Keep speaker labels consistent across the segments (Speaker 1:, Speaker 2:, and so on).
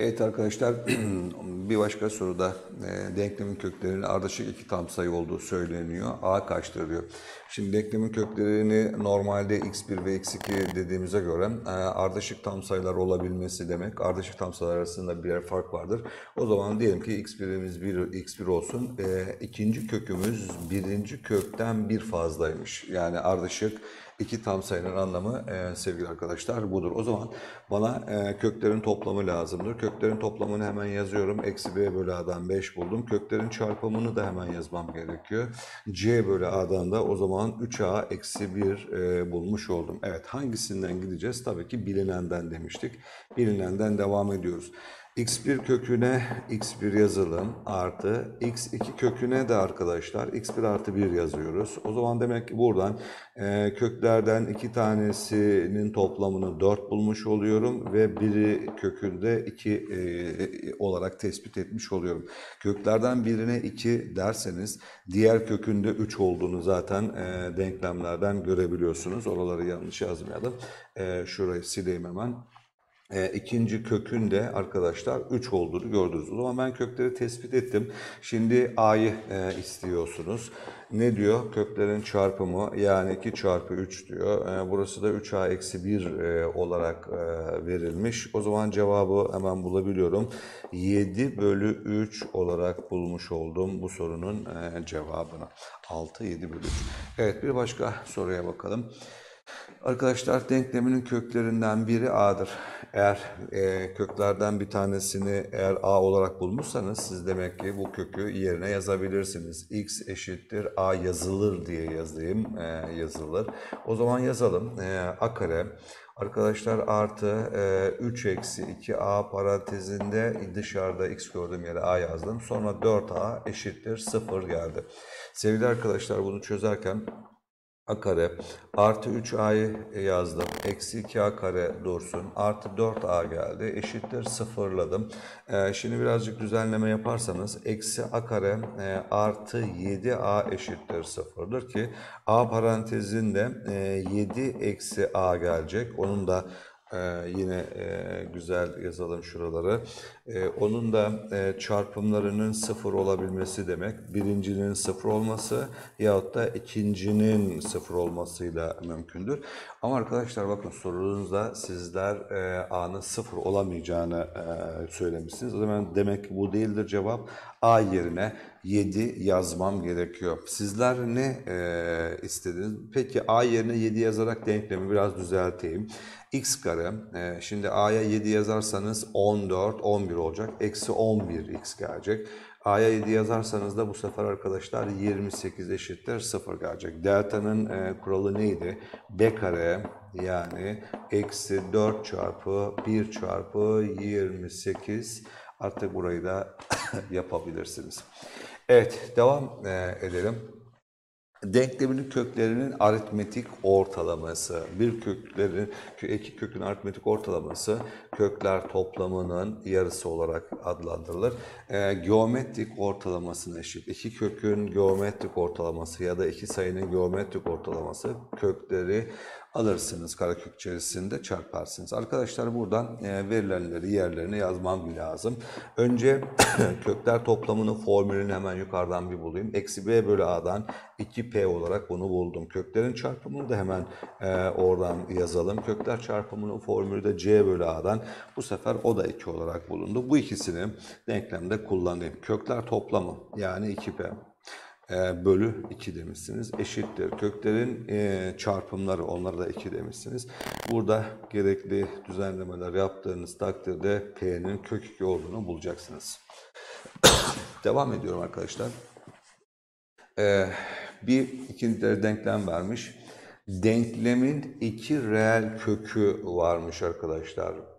Speaker 1: Evet arkadaşlar bir başka soruda e, denklemin köklerinin ardışık iki tam sayı olduğu söyleniyor. A kaçtır diyor. Şimdi denklemin köklerini normalde x1 ve x2 dediğimize göre e, ardışık tam sayılar olabilmesi demek. Ardışık tam sayılar arasında birer fark vardır. O zaman diyelim ki x1'imiz 1, x1 olsun. E, ikinci kökümüz birinci kökten bir fazlaymış. Yani ardışık İki tam sayının anlamı e, sevgili arkadaşlar budur. O zaman bana e, köklerin toplamı lazımdır. Köklerin toplamını hemen yazıyorum. Eksi b bölü a'dan 5 buldum. Köklerin çarpımını da hemen yazmam gerekiyor. c bölü a'dan da o zaman 3a eksi 1 e, bulmuş oldum. Evet hangisinden gideceğiz? Tabii ki bilinenden demiştik. Bilinenden devam ediyoruz x1 köküne x1 yazalım artı x2 köküne de arkadaşlar x1 artı 1 yazıyoruz. O zaman demek ki buradan e, köklerden iki tanesinin toplamını 4 bulmuş oluyorum ve biri kökünde 2 e, olarak tespit etmiş oluyorum. Köklerden birine 2 derseniz diğer kökünde 3 olduğunu zaten e, denklemlerden görebiliyorsunuz. Oraları yanlış yazmayalım. E, şurayı sileyim hemen e, ikinci kökün de arkadaşlar 3 olduğunu gördünüz. O zaman ben kökleri tespit ettim. Şimdi a'yı e, istiyorsunuz. Ne diyor? Köklerin çarpımı yani 2 çarpı 3 diyor. E, burası da 3a eksi 1 e, olarak e, verilmiş. O zaman cevabı hemen bulabiliyorum. 7 bölü 3 olarak bulmuş oldum bu sorunun e, cevabını. 6, 7 bölü 3. Evet bir başka soruya bakalım. Arkadaşlar denkleminin köklerinden biri a'dır. Eğer e, köklerden bir tanesini eğer a olarak bulmuşsanız siz demek ki bu kökü yerine yazabilirsiniz. x eşittir a yazılır diye yazayım e, yazılır. O zaman yazalım e, a kare Arkadaşlar artı e, 3 eksi 2a parantezinde dışarıda x gördüğüm yere a yazdım. Sonra 4a eşittir 0 geldi. Sevgili arkadaşlar bunu çözerken a kare artı 3a'yı yazdım. Eksi 2a kare dursun. Artı 4a geldi. Eşittir sıfırladım. Ee, şimdi birazcık düzenleme yaparsanız eksi a kare e, artı 7a eşittir sıfırdır ki a parantezinde e, 7 eksi a gelecek. Onun da ee, yine e, güzel yazalım şuraları. Ee, onun da e, çarpımlarının sıfır olabilmesi demek. Birincinin sıfır olması yahut da ikincinin sıfır olmasıyla mümkündür. Ama arkadaşlar bakın sorunuzda sizler e, a'nın sıfır olamayacağını e, söylemişsiniz. O zaman demek ki bu değildir cevap. a yerine 7 yazmam gerekiyor. Sizler ne e, istediniz? Peki a yerine 7 yazarak denklemi biraz düzelteyim. x kare, e, şimdi a'ya 7 yazarsanız 14, 11 olacak. Eksi 11 x gelecek. A'ya 7 yazarsanız da bu sefer arkadaşlar 28 eşittir 0 gelecek. Delta'nın e, kuralı neydi? B kare yani eksi 4 çarpı 1 çarpı 28 artık burayı da yapabilirsiniz. Evet devam e, edelim. Denkleminin köklerinin aritmetik ortalaması, bir köklerin, iki kökün aritmetik ortalaması kökler toplamının yarısı olarak adlandırılır. E, geometrik ortalamasına eşit. İki kökün geometrik ortalaması ya da iki sayının geometrik ortalaması kökleri alırsınız karekök içerisinde çarparsınız. Arkadaşlar buradan e, verilenleri yerlerine yazmam lazım. Önce kökler toplamının formülünü hemen yukarıdan bir bulayım. Eksi b bölü a'dan 2p olarak bunu buldum. Köklerin çarpımını da hemen e, oradan yazalım. Kökler çarpımının formülü de c bölü a'dan bu sefer o da 2 olarak bulundu. Bu ikisini denklemde kullanayım. Kökler toplamı yani 2p e, bölü 2 demişsiniz. Eşittir. Köklerin e, çarpımları onlara da 2 demişsiniz. Burada gerekli düzenlemeler yaptığınız takdirde P'nin kök 2 olduğunu bulacaksınız. Devam ediyorum arkadaşlar. E, bir ikinci denklem vermiş. Denklemin iki reel kökü varmış arkadaşlar.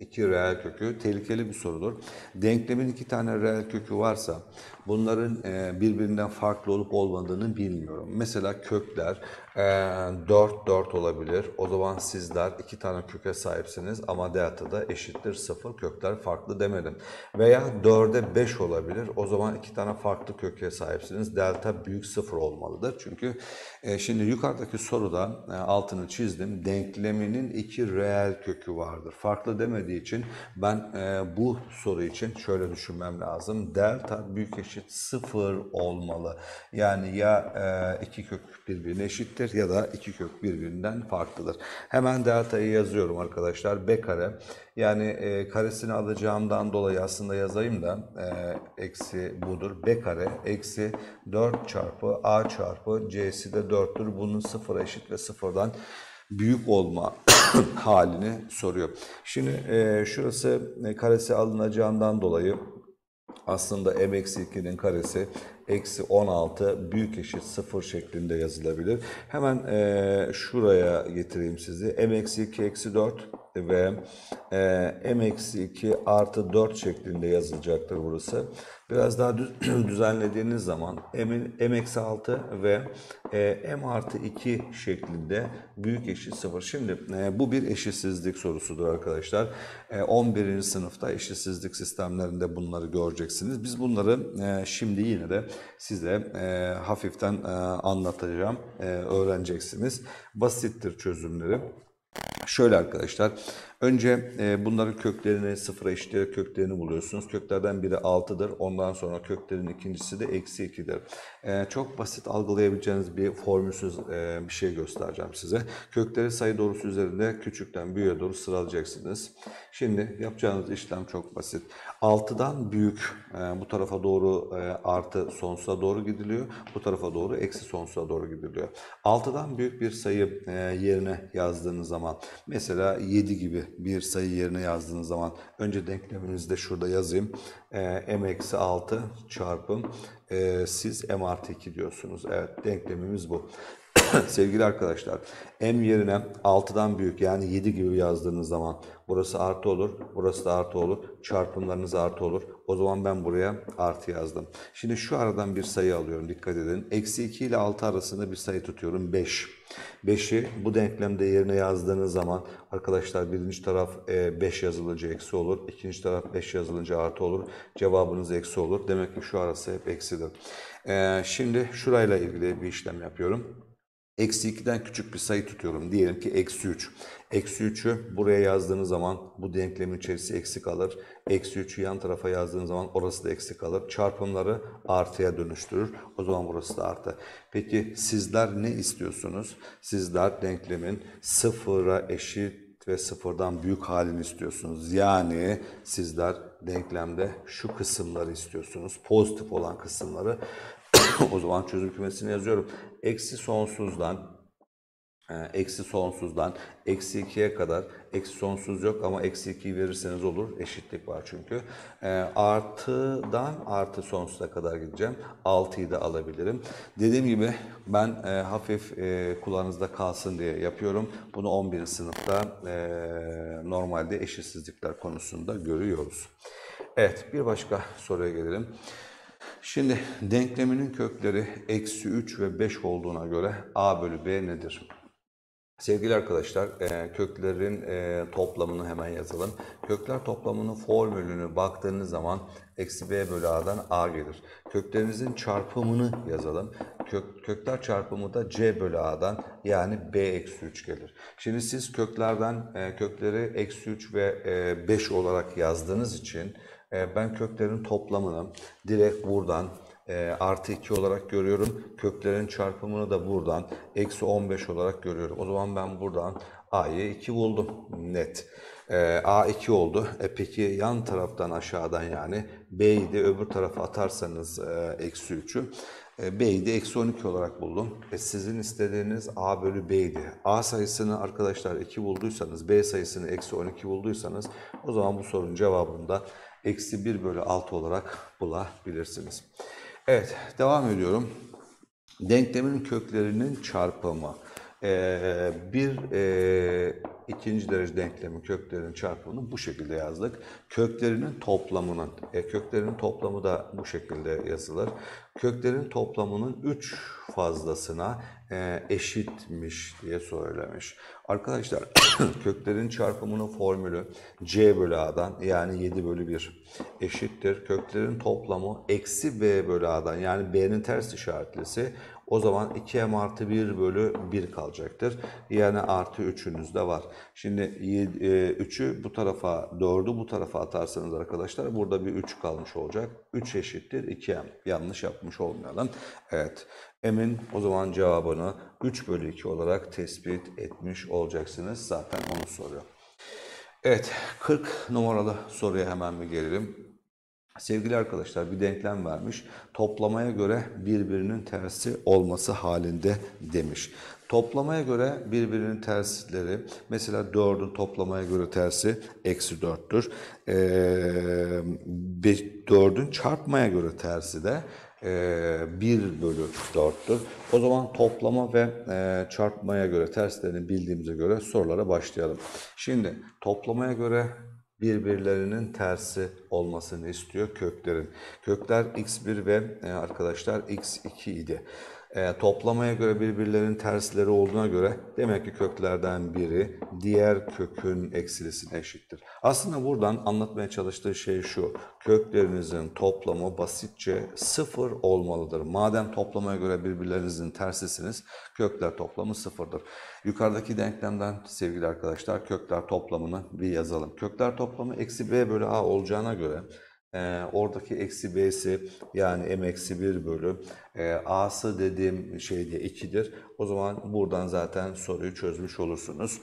Speaker 1: İki reel kökü tehlikeli bir sorudur. Denklemin iki tane reel kökü varsa bunların e, birbirinden farklı olup olmadığını bilmiyorum. Mesela kökler Ee, 4 4 olabilir. O zaman sizler iki tane köke sahipsiniz ama delta da eşittir 0 kökler farklı demedim. Veya 4'e 5 olabilir. O zaman iki tane farklı köke sahipsiniz. Delta büyük 0 olmalıdır. Çünkü e, şimdi yukarıdaki soruda e, altını çizdim. Denkleminin iki reel kökü vardır. Farklı demediği için ben e, bu soru için şöyle düşünmem lazım. Delta büyük eşit 0 olmalı. Yani ya e, iki kök birbirine eşittir ya da iki kök birbirinden farklıdır. Hemen delta'yı yazıyorum arkadaşlar. B kare yani e, karesini alacağımdan dolayı aslında yazayım da e, eksi budur. B kare eksi 4 çarpı A çarpı C'si de 4'tür. Bunun sıfıra eşit ve sıfırdan büyük olma halini soruyor. Şimdi e, şurası e, karesi alınacağından dolayı aslında m eksi 2'nin karesi eksi 16 büyük eşit 0 şeklinde yazılabilir. Hemen e, şuraya getireyim sizi. m eksi 2 eksi 4 ve e, m eksi 2 artı 4 şeklinde yazılacaktır burası. Biraz daha düz, düzenlediğiniz zaman m, m eksi 6 ve e, m artı 2 şeklinde büyük eşit 0. Şimdi e, bu bir eşitsizlik sorusudur arkadaşlar. E, 11. sınıfta eşitsizlik sistemlerinde bunları göreceksiniz. Biz bunları e, şimdi yine de size e, hafiften e, anlatacağım. E, öğreneceksiniz. Basittir çözümleri. Şöyle arkadaşlar, önce e, bunların köklerini sıfıra eşitleyerek köklerini buluyorsunuz. Köklerden biri 6'dır. Ondan sonra köklerin ikincisi de eksi 2'dir. E, çok basit algılayabileceğiniz bir formülsüz e, bir şey göstereceğim size. Kökleri sayı doğrusu üzerinde küçükten büyüğe doğru sıralayacaksınız. Şimdi yapacağınız işlem çok basit. 6'dan büyük bu tarafa doğru artı sonsuza doğru gidiliyor. Bu tarafa doğru eksi sonsuza doğru gidiliyor. 6'dan büyük bir sayı yerine yazdığınız zaman mesela 7 gibi bir sayı yerine yazdığınız zaman önce denkleminizi de şurada yazayım. E, m eksi 6 çarpı e, siz m artı 2 diyorsunuz. Evet denklemimiz bu. Sevgili arkadaşlar m yerine 6'dan büyük yani 7 gibi yazdığınız zaman burası artı olur, burası da artı olur. Çarpımlarınız artı olur. O zaman ben buraya artı yazdım. Şimdi şu aradan bir sayı alıyorum dikkat edin. Eksi 2 ile 6 arasında bir sayı tutuyorum 5. 5'i bu denklemde yerine yazdığınız zaman arkadaşlar birinci taraf 5 yazılınca eksi olur. ikinci taraf 5 yazılınca artı olur. Cevabınız eksi olur. Demek ki şu arası hep eksidir. Şimdi şurayla ilgili bir işlem yapıyorum. Eksi 2'den küçük bir sayı tutuyorum. Diyelim ki eksi 3. Eksi 3'ü buraya yazdığınız zaman bu denklemin içerisi eksi kalır. Eksi 3'ü yan tarafa yazdığınız zaman orası da eksi kalır. Çarpımları artıya dönüştürür. O zaman burası da artı. Peki sizler ne istiyorsunuz? Sizler denklemin sıfıra eşit ve sıfırdan büyük halini istiyorsunuz. Yani sizler denklemde şu kısımları istiyorsunuz. Pozitif olan kısımları. o zaman çözüm kümesini yazıyorum. Eksi sonsuzdan eksi sonsuzdan eksi 2'ye kadar eksi sonsuz yok ama eksi 2'yi verirseniz olur. Eşitlik var çünkü. E, artıdan artı sonsuza kadar gideceğim. 6'yı da alabilirim. Dediğim gibi ben e, hafif e, kulağınızda kalsın diye yapıyorum. Bunu 11. sınıfta e, normalde eşitsizlikler konusunda görüyoruz. Evet bir başka soruya gelelim. Şimdi denkleminin kökleri eksi 3 ve 5 olduğuna göre a bölü b nedir? Sevgili arkadaşlar, e, köklerin e, toplamını hemen yazalım. Kökler toplamının formülünü baktığınız zaman eksi b bölü a'dan a gelir. Köklerinizin çarpımını yazalım. Kök, kökler çarpımı da c bölü a'dan yani b eksi 3 gelir. Şimdi siz köklerden e, kökleri eksi 3 ve e, 5 olarak yazdığınız için ben köklerin toplamını direkt buradan e, artı 2 olarak görüyorum. Köklerin çarpımını da buradan eksi 15 olarak görüyorum. O zaman ben buradan a'yı 2 buldum net. E, a 2 oldu. E peki yan taraftan aşağıdan yani b'yi de öbür tarafa atarsanız e, eksi 3'ü e, B'yi de eksi 12 olarak buldum. E sizin istediğiniz A bölü B'ydi. A sayısını arkadaşlar 2 bulduysanız, B sayısını eksi 12 bulduysanız o zaman bu sorunun cevabını da eksi 1 bölü 6 olarak bulabilirsiniz. Evet, devam ediyorum. Denklemin köklerinin çarpımı. Ee, bir e, ikinci derece denklemin köklerinin çarpımını bu şekilde yazdık. Köklerinin toplamının, e, köklerinin toplamı da bu şekilde yazılır. Köklerin toplamının 3 fazlasına e, eşitmiş diye söylemiş. Arkadaşlar köklerin çarpımının formülü c bölü a'dan yani 7 bölü 1 eşittir. Köklerin toplamı eksi b bölü a'dan yani b'nin ters işaretlisi o zaman 2m artı 1 bölü 1 kalacaktır. Yani artı 3'ünüz de var. Şimdi 3'ü bu tarafa 4'ü bu tarafa atarsanız arkadaşlar burada bir 3 kalmış olacak. 3 eşittir 2m. Yanlış yapmış olmayalım. Evet. M'in o zaman cevabını 3 bölü 2 olarak tespit etmiş olacaksınız. Zaten onu soruyor. Evet 40 numaralı soruya hemen bir gelelim. Sevgili arkadaşlar bir denklem vermiş. Toplamaya göre birbirinin tersi olması halinde demiş. Toplamaya göre birbirinin tersleri mesela 4'ün toplamaya göre tersi eksi 4'tür. Ee, 4'ün çarpmaya göre tersi de 1 bölü 4'tür. O zaman toplama ve çarpmaya göre terslerini bildiğimize göre sorulara başlayalım. Şimdi toplamaya göre birbirlerinin tersi olmasını istiyor köklerin. Kökler x1 ve e, arkadaşlar x2 idi. E, toplamaya göre birbirlerinin tersleri olduğuna göre demek ki köklerden biri diğer kökün eksilisine eşittir. Aslında buradan anlatmaya çalıştığı şey şu. Köklerinizin toplamı basitçe sıfır olmalıdır. Madem toplamaya göre birbirlerinizin tersisiniz, kökler toplamı sıfırdır. Yukarıdaki denklemden sevgili arkadaşlar kökler toplamını bir yazalım. Kökler toplamı eksi b bölü a olacağına göre e, oradaki eksi b'si yani m eksi 1 bölü e, a'sı dediğim şey de 2'dir. O zaman buradan zaten soruyu çözmüş olursunuz.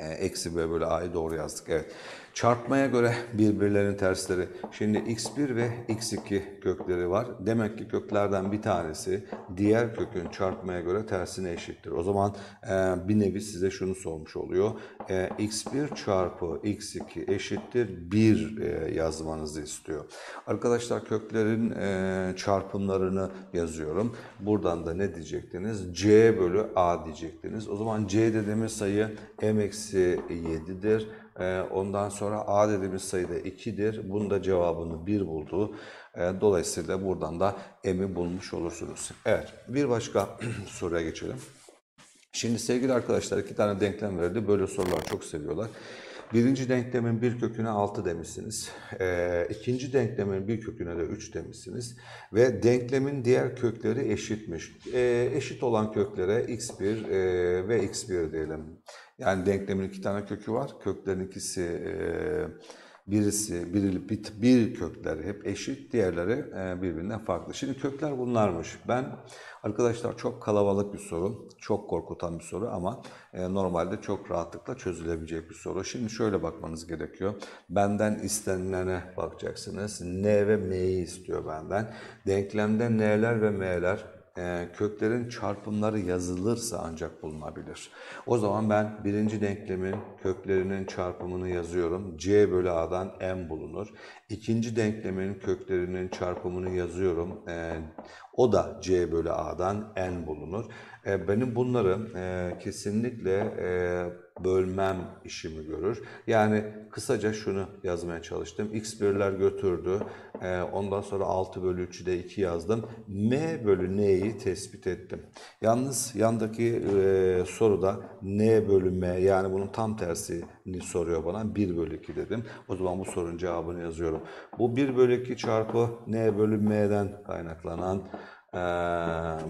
Speaker 1: E, eksi b bölü a'yı doğru yazdık. Evet. Çarpmaya göre birbirlerinin tersleri. Şimdi x1 ve x2 kökleri var. Demek ki köklerden bir tanesi diğer kökün çarpmaya göre tersine eşittir. O zaman e, bir nevi size şunu sormuş oluyor. E, x1 çarpı x2 eşittir 1 e, yazmanızı istiyor. Arkadaşlar köklerin çarpımlarını yazıyorum. Buradan da ne diyecektiniz? c bölü a diyecektiniz. O zaman c dediğimiz sayı m eksi 7'dir. Ee, ondan sonra A dediğimiz sayı da 2'dir. Bunun da cevabını 1 buldu. Ee, dolayısıyla buradan da M'i bulmuş olursunuz. Evet bir başka soruya geçelim. Şimdi sevgili arkadaşlar iki tane denklem verdi. Böyle sorular çok seviyorlar. Birinci denklemin bir köküne 6 demişsiniz. E, ikinci denklemin bir köküne de 3 demişsiniz. Ve denklemin diğer kökleri eşitmiş. E, eşit olan köklere x1 e, ve x1 diyelim. Yani denklemin iki tane kökü var. Köklerin ikisi e, birisi bir, bir, bir kökleri hep eşit, diğerleri e, birbirinden farklı. Şimdi kökler bunlarmış. Ben arkadaşlar çok kalabalık bir soru, çok korkutan bir soru ama e, normalde çok rahatlıkla çözülebilecek bir soru. Şimdi şöyle bakmanız gerekiyor. Benden istenilene bakacaksınız. N ve M'yi istiyor benden. Denklemde N'ler ve M'ler köklerin çarpımları yazılırsa ancak bulunabilir. O zaman ben birinci denklemin köklerinin çarpımını yazıyorum. C bölü A'dan M bulunur. İkinci denklemin köklerinin çarpımını yazıyorum. O da C bölü A'dan N bulunur. E, benim bunları e, kesinlikle e, bölmem işimi görür. Yani kısaca şunu yazmaya çalıştım. X1'ler götürdü. E, ondan sonra 6 bölü 3'ü de 2 yazdım. M bölü N'yi tespit ettim. Yalnız yandaki e, soruda N bölü M yani bunun tam tersini soruyor bana. 1 bölü 2 dedim. O zaman bu sorunun cevabını yazıyorum. Bu 1 bölü 2 çarpı N bölü M'den kaynaklanan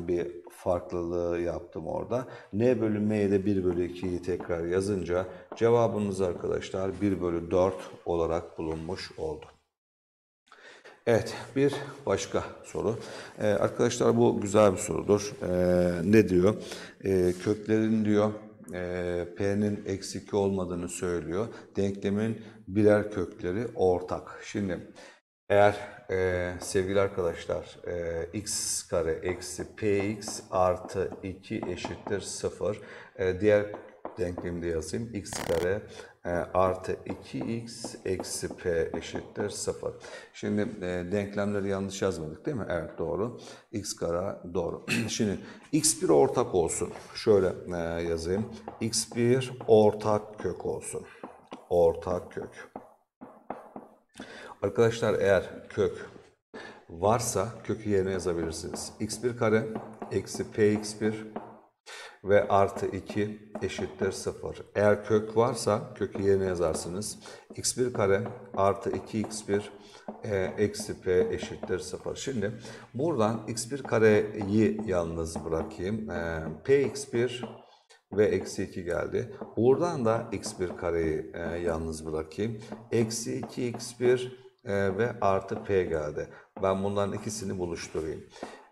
Speaker 1: bir farklılığı yaptım orada. N bölü M'ye de 1 bölü 2'yi tekrar yazınca cevabımız arkadaşlar 1 bölü 4 olarak bulunmuş oldu. Evet bir başka soru. Ee, arkadaşlar bu güzel bir sorudur. Ee, ne diyor? Ee, köklerin diyor e, P'nin eksi 2 olmadığını söylüyor. Denklemin birer kökleri ortak. Şimdi eğer e, sevgili arkadaşlar e, x kare eksi px artı 2 eşittir 0. E, diğer denklemde yazayım. x kare e, artı 2x eksi p eşittir 0. Şimdi e, denklemleri yanlış yazmadık değil mi? Evet doğru. x kare doğru. Şimdi x1 ortak olsun. Şöyle e, yazayım. x1 ortak kök olsun. Ortak kök. Arkadaşlar eğer kök varsa kökü yerine yazabilirsiniz. x1 kare eksi px1 ve artı 2 eşittir 0. Eğer kök varsa kökü yerine yazarsınız. x1 kare artı 2x1 e, eksi p eşittir 0. Şimdi buradan x1 kareyi yalnız bırakayım. E, px1 ve eksi 2 geldi. Buradan da x1 kareyi e, yalnız bırakayım. Eksi 2x1 e, ve artı p. Ben bunların ikisini buluşturayım.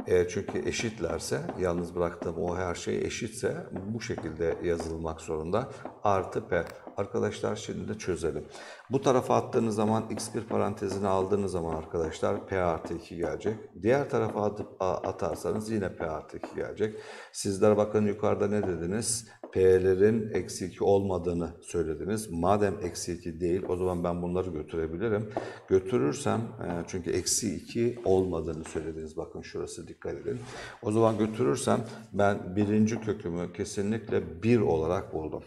Speaker 1: E, çünkü eşitlerse, yalnız bıraktığım o her şey eşitse bu şekilde yazılmak zorunda. Artı p. Arkadaşlar şimdi de çözelim. Bu tarafa attığınız zaman x1 parantezine aldığınız zaman arkadaşlar p artı 2 gelecek. Diğer tarafa atıp atarsanız yine p artı 2 gelecek. Sizler bakın yukarıda ne dediniz? P'lerin eksi 2 olmadığını söylediniz. Madem eksi 2 değil o zaman ben bunları götürebilirim. Götürürsem e, çünkü eksi 2 olmadığını söylediniz. Bakın şurası dikkat edin. O zaman götürürsem ben birinci kökümü kesinlikle 1 olarak buldum.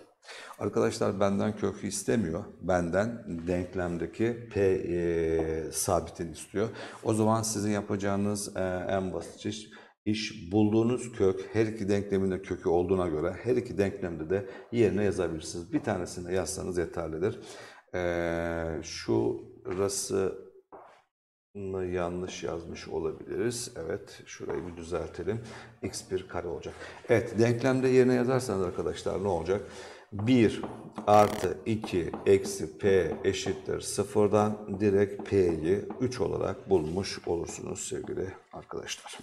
Speaker 1: Arkadaşlar benden kökü istemiyor. Benden denklemdeki P e, sabitini istiyor. O zaman sizin yapacağınız e, en basit iş, iş bulduğunuz kök her iki denklemin de kökü olduğuna göre her iki denklemde de yerine yazabilirsiniz. Bir tanesini yazsanız yeterlidir. E, şurası Bunu yanlış yazmış olabiliriz. Evet, şurayı bir düzeltelim. x1 kare olacak. Evet, denklemde yerine yazarsanız arkadaşlar ne olacak? 1 artı 2 eksi p eşittir sıfırdan direkt p'yi 3 olarak bulmuş olursunuz sevgili arkadaşlar.